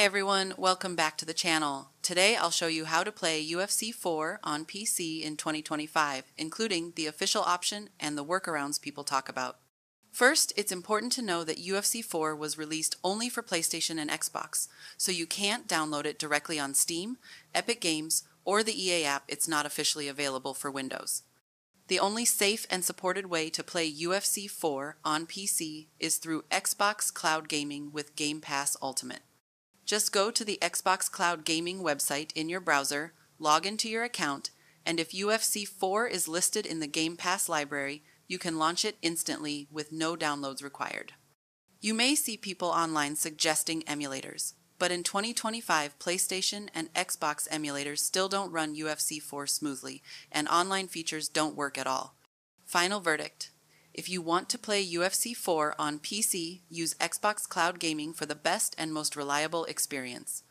Hi everyone, welcome back to the channel. Today I'll show you how to play UFC 4 on PC in 2025, including the official option and the workarounds people talk about. First, it's important to know that UFC 4 was released only for PlayStation and Xbox, so you can't download it directly on Steam, Epic Games, or the EA app it's not officially available for Windows. The only safe and supported way to play UFC 4 on PC is through Xbox Cloud Gaming with Game Pass Ultimate. Just go to the Xbox Cloud Gaming website in your browser, log into your account, and if UFC 4 is listed in the Game Pass library, you can launch it instantly with no downloads required. You may see people online suggesting emulators, but in 2025, PlayStation and Xbox emulators still don't run UFC 4 smoothly, and online features don't work at all. Final verdict if you want to play UFC 4 on PC, use Xbox Cloud Gaming for the best and most reliable experience.